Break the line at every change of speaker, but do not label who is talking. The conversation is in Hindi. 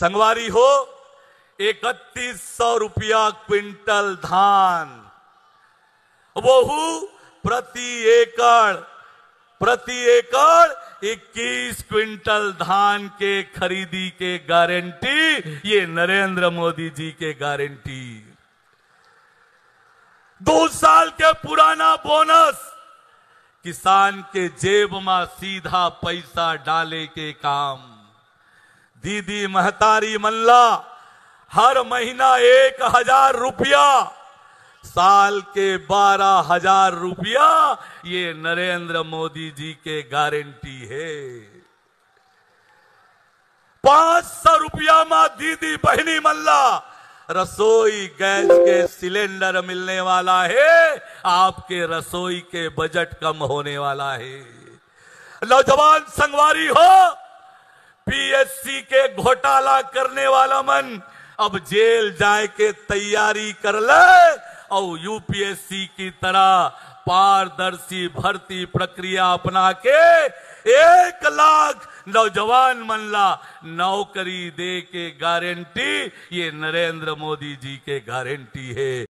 संगवारी हो, इकतीस सौ रुपया क्विंटल धान। वहु प्रति एकड़ प्रति एकड़ 21 क्विंटल धान के खरीदी के गारंटी, ये नरेंद्र मोदी जी के गारंटी। दो साल के पुराना बोनस, किसान के जेब में सीधा पैसा डाले के काम। दीदी महतारी मल्ला, हर महीना एक हज़ार रुपया। साल के बारह हज़ार रुपया, ये नरेंद्र मोदी जी के गारंटी है। पाँच सौ रुपया में दीदी बहनी मल्ला, रसोई गैस के सिलेंडर मिलने वाला है, आपके रसोई के बजट कम होने वाला है। नौजवान संगवारी हो पीएससी के घोटाला करने वाला मन अब जेल जाए के तैयारी कर ले और यूपीएससी की तरह पारदर्शी भर्ती प्रक्रिया अपना के एक लाख नौजवान मनला नौकरी दे के गारंटी, ये नरेंद्र मोदी जी के गारंटी है।